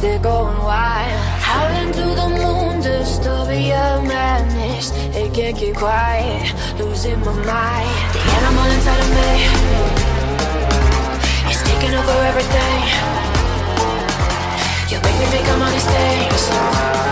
they're going wild. Howling to the moon, of madness. It can't keep quiet, losing my mind. The animal inside of me is taking over everything. You make me make all my mistakes.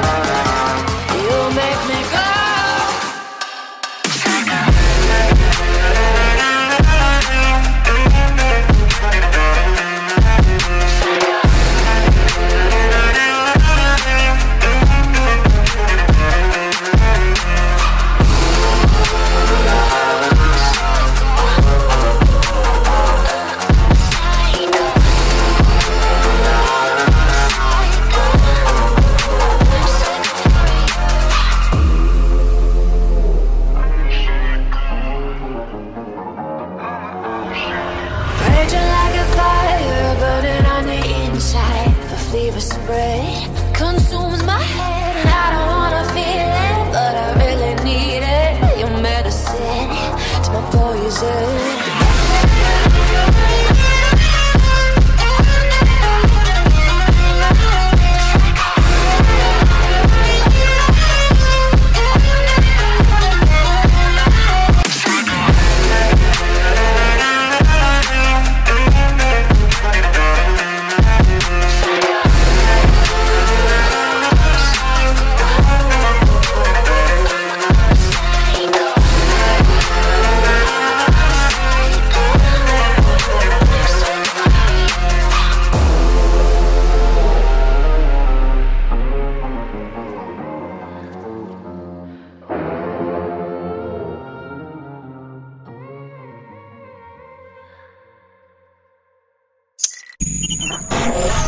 The spread Bye.